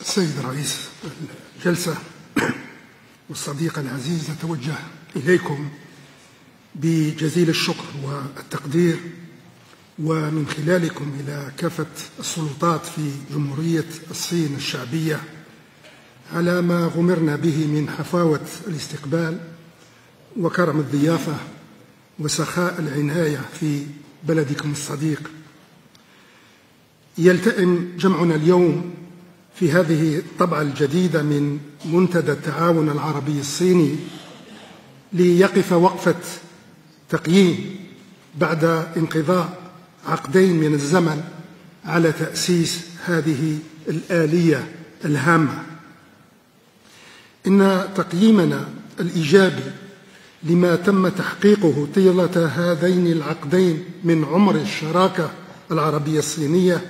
السيد رئيس الجلسة والصديق العزيز نتوجه إليكم بجزيل الشكر والتقدير ومن خلالكم إلى كافة السلطات في جمهورية الصين الشعبية على ما غمرنا به من حفاوة الاستقبال وكرم الضيافة وسخاء العناية في بلدكم الصديق. يلتئم جمعنا اليوم في هذه الطبعة الجديدة من منتدى التعاون العربي الصيني ليقف وقفة تقييم بعد انقضاء عقدين من الزمن على تأسيس هذه الآلية الهامة. إن تقييمنا الإيجابي لما تم تحقيقه طيلة هذين العقدين من عمر الشراكة العربية الصينية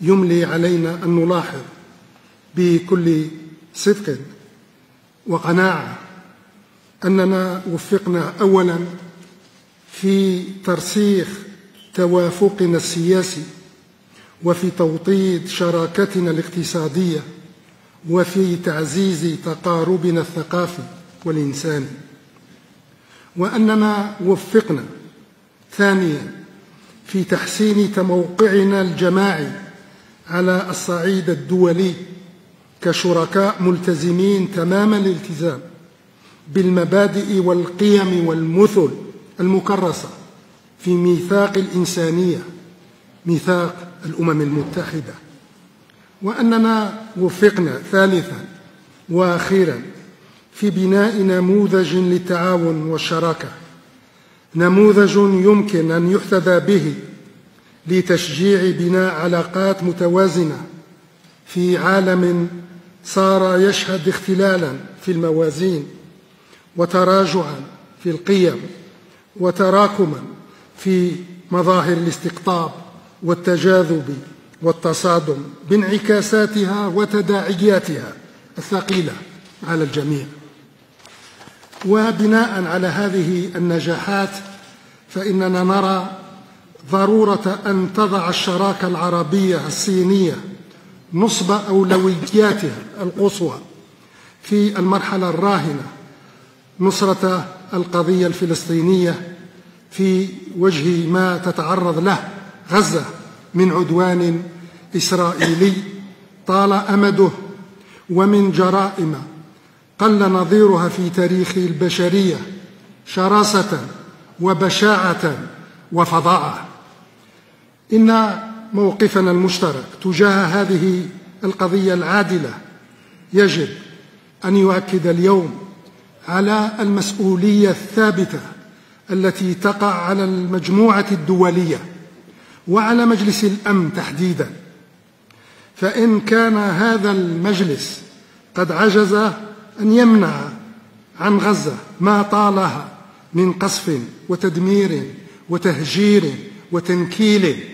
يملي علينا أن نلاحظ بكل صدق وقناعة أننا وفقنا أولا في ترسيخ توافقنا السياسي وفي توطيد شراكتنا الاقتصادية وفي تعزيز تقاربنا الثقافي والإنساني. وأننا وفقنا ثانيا في تحسين تموقعنا الجماعي على الصعيد الدولي كشركاء ملتزمين تمام الالتزام بالمبادئ والقيم والمثل المكرسة في ميثاق الإنسانية ميثاق الأمم المتحدة. وأننا وفقنا ثالثا وأخيرا في بناء نموذج للتعاون والشراكة نموذج يمكن أن يحتذى به لتشجيع بناء علاقات متوازنة في عالم صار يشهد اختلالا في الموازين وتراجعا في القيم وتراكما في مظاهر الاستقطاب والتجاذب والتصادم بانعكاساتها وتداعياتها الثقيلة على الجميع. وبناء على هذه النجاحات فإننا نرى ضرورة أن تضع الشراكة العربية الصينية نصب أولوياتها القصوى في المرحلة الراهنة نصرة القضية الفلسطينية في وجه ما تتعرض له غزة من عدوان إسرائيلي طال أمده ومن جرائم قل نظيرها في تاريخ البشرية شراسة وبشاعة وفظاعة. إن موقفنا المشترك تجاه هذه القضية العادلة. يجب أن يؤكد اليوم على المسؤولية الثابتة التي تقع على المجموعة الدولية وعلى مجلس الأمن تحديدا. فإن كان هذا المجلس قد عجز أن يمنع عن غزة ما طالها من قصف وتدمير وتهجير وتنكيل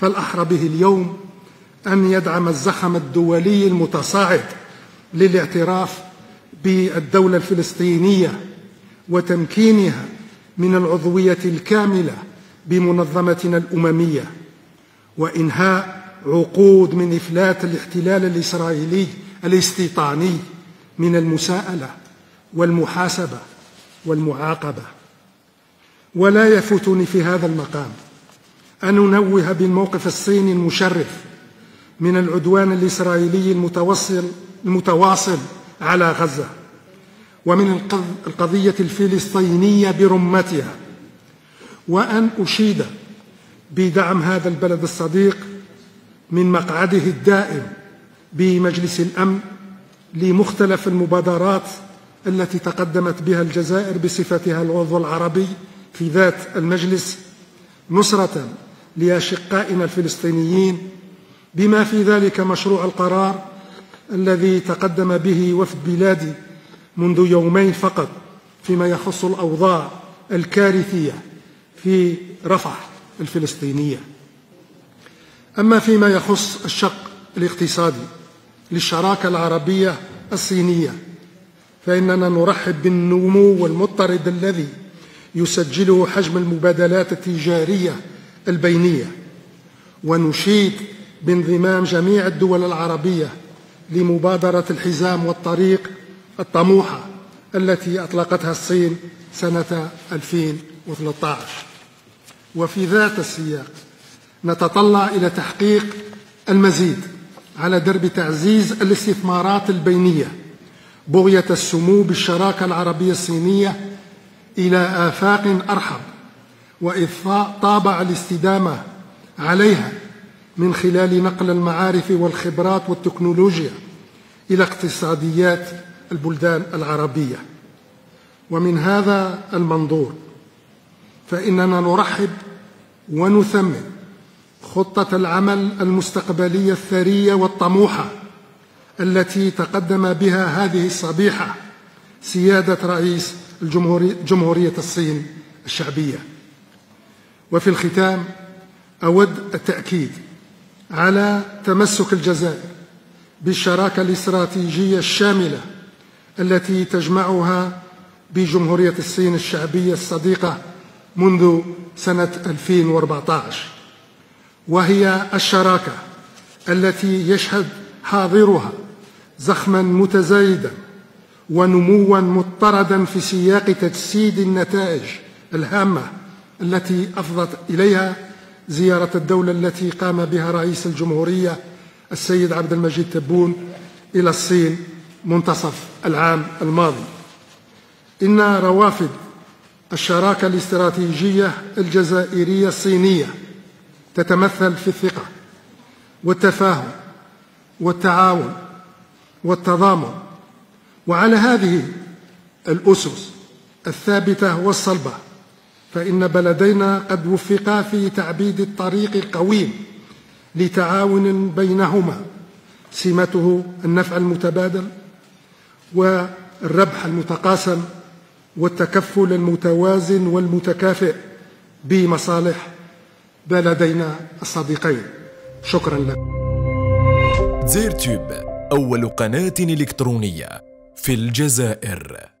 فالأحرى به اليوم أن يدعم الزخم الدولي المتصاعد للاعتراف بالدولة الفلسطينية وتمكينها من العضوية الكاملة بمنظمتنا الأممية وإنهاء عقود من إفلات الاحتلال الإسرائيلي الاستيطاني من المساءلة والمحاسبة والمعاقبة. ولا يفوتني في هذا المقام أن ننوه بالموقف الصيني المشرف من العدوان الإسرائيلي المتوصل المتواصل على غزة ومن القضية الفلسطينية برمتها وأن أشيد بدعم هذا البلد الصديق من مقعده الدائم بمجلس الأمن لمختلف المبادرات التي تقدمت بها الجزائر بصفتها العضو العربي في ذات المجلس نصرة لأشقائنا الفلسطينيين بما في ذلك مشروع القرار الذي تقدم به وفد بلادي منذ يومين فقط فيما يخص الأوضاع الكارثية في رفح الفلسطينية. أما فيما يخص الشق الاقتصادي للشراكة العربية الصينية فإننا نرحب بالنمو المضطرد الذي يسجله حجم المبادلات التجارية البينية. ونشيد بانضمام جميع الدول العربية لمبادرة الحزام والطريق الطموحة التي أطلقتها الصين سنة 2013 وفي ذات السياق نتطلع إلى تحقيق المزيد على درب تعزيز الاستثمارات البينية بغية السمو بالشراكة العربية الصينية إلى آفاق أرحب. وإذ طابع الاستدامة عليها من خلال نقل المعارف والخبرات والتكنولوجيا إلى اقتصاديات البلدان العربية. ومن هذا المنظور فإننا نرحب ونثمن خطة العمل المستقبلية الثرية والطموحة التي تقدم بها هذه الصبيحة سيادة رئيس جمهورية الصين الشعبية. وفي الختام أود التأكيد على تمسك الجزائر بالشراكة الاستراتيجية الشاملة التي تجمعها بجمهورية الصين الشعبية الصديقة منذ سنة 2014 وهي الشراكة التي يشهد حاضرها زخما متزايدا ونموا مضطردا في سياق تجسيد النتائج الهامة التي أفضت إليها زيارة الدولة التي قام بها رئيس الجمهورية السيد عبد المجيد تبون إلى الصين منتصف العام الماضي. إن روافد الشراكة الاستراتيجية الجزائرية الصينية تتمثل في الثقة والتفاهم والتعاون والتضامن. وعلى هذه الأسس الثابتة والصلبة فإن بلدينا قد وفقا في تعبيد الطريق القويم لتعاون بينهما سمته النفع المتبادل والربح المتقاسم والتكفل المتوازن والمتكافئ بمصالح بلدينا الصديقين. شكرا لك. زير تيوب أول قناة إلكترونية في الجزائر.